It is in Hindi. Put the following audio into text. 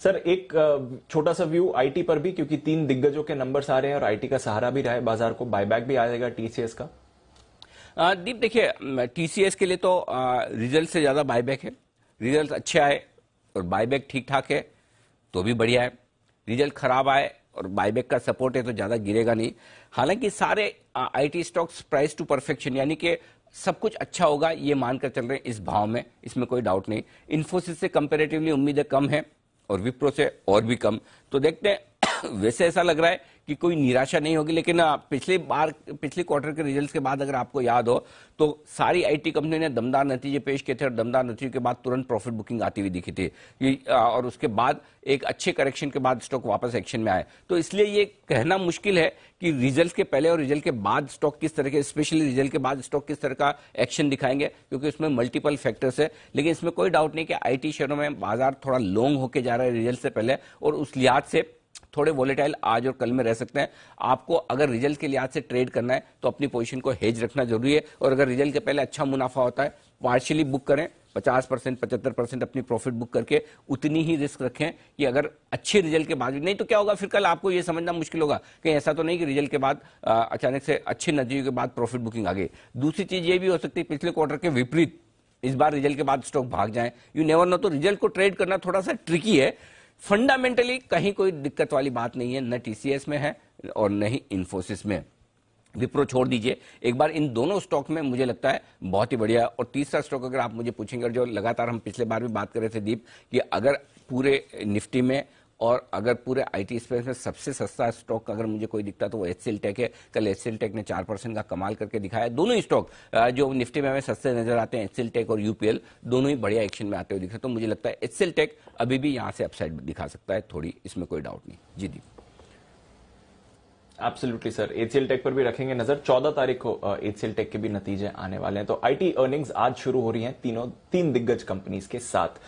सर, एक छोटा सा व्यू आईटी पर भी, क्योंकि तीन दिग्गजों के नंबर्स आ रहे हैं और आईटी का सहारा भी रहा है, बाज़ार को बायबैक भी आएगा टीसीएस का। दीप, देखिए टीसीएस के लिए तो रिज़ल्ट से ज़्यादा बायबैक है। रिज़ल्ट अच्छे आए और बायबैक ठीक ठाक है तो भी बढ़िया है। रिज़ल्ट खराब आए और बायबैक का सपोर्ट है तो ज़्यादा गिरेगा नहीं। हालाँकि सारे IT stocks price to perfection यानी कि सब कुछ अच्छा होगा, ये मानकर चल रहे हैं इस भाव में, इसमें कोई डाउट नहीं। इन्फोसिस से कंपेरेटिवली उम्मीदें कम है। और विप्रो से और भी कम। तो देखते हैं वैसे ऐसा लग रहा है कि कोई निराशा नहीं होगी, लेकिन पिछली बार, पिछले क्वार्टर के रिजल्ट्स के बाद अगर आपको याद हो तो सारी आईटी कंपनी ने दमदार नतीजे पेश किए थे और दमदार नतीजे के बाद तुरंत प्रॉफिट बुकिंग आती हुई दिखी थी। और उसके बाद एक अच्छे करेक्शन के बाद स्टॉक वापस एक्शन में आए। तो इसलिए ये कहना मुश्किल है कि रिज़ल्ट के पहले और रिज़ल्ट के बाद स्टॉक किस तरह के स्पेशली रिज़ल्ट के बाद स्टॉक किस तरह का एक्शन दिखाएँगे, क्योंकि उसमें मल्टीपल फैक्टर्स है। लेकिन इसमें कोई डाउट नहीं कि आईटी शेयरों में बाज़ार थोड़ा लॉन्ग होकर जा रहा है रिज़ल्ट से पहले, और उस लिहाज से थोड़े वोलेटाइल आज और कल में रह सकते हैं। आपको अगर रिज़ल्ट के लिहाज से ट्रेड करना है तो अपनी पोजीशन को हेज रखना ज़रूरी है। और अगर रिज़ल्ट के पहले अच्छा मुनाफा होता है पार्शियली बुक करें, पचास परसेंट, पचहत्तर परसेंट अपनी प्रॉफिट बुक करके उतनी ही रिस्क रखें कि अगर अच्छे रिज़ल्ट के बाद, नहीं तो क्या होगा? फिर कल आपको यह समझना मुश्किल होगा कि ऐसा तो नहीं कि रिज़ल्ट के बाद अचानक से अच्छे नतीजे के बाद प्रॉफिट बुकिंग आ गई। दूसरी चीज़ ये भी हो सकती है, पिछले क्वार्टर के विपरीत, इस बार रिज़ल्ट के बाद स्टॉक भाग जाए। यू नेवर नो तो रिज़ल्ट को ट्रेड करना थोड़ा सा ट्रिकी है फंडामेंटली कहीं कोई दिक्कत वाली बात नहीं है, न टीसीएस में है और न ही इन्फोसिस में। विप्रो छोड़ दीजिए। एक बार इन दोनों स्टॉक में मुझे लगता है बहुत ही बढ़िया। और तीसरा स्टॉक अगर आप मुझे पूछेंगे जो लगातार हम पिछले बार भी बात कर रहे थे, दीप, कि अगर पूरे निफ्टी में और अगर पूरे आईटी स्पेस में सबसे सस्ता स्टॉक अगर मुझे कोई दिखता तो वो एचसीएल टेक है। कल एचसीएल टेक ने चार परसेंट का कमाल करके दिखाया। दोनों ही स्टॉक जो निफ्टी में हमें सस्ते नज़र आते हैं एच टेक और यूपीएल दोनों ही बढ़िया एक्शन में आते हुए दिखते तो मुझे लगता है एच टेक अभी भी यहाँ से अपसाइड दिखा सकता है। थोड़ी इसमें कोई डाउट नहीं। जी दी एब्सोल्युटली सर एचसीएल टेक पर भी रखेंगे नज़र। 14 तारीख को एचसीएल टेक के भी नतीजे आने वाले हैं। तो आईटी अर्निंग्स आज शुरू हो रही हैं तीनों, तीन दिग्गज कंपनीज़ के साथ।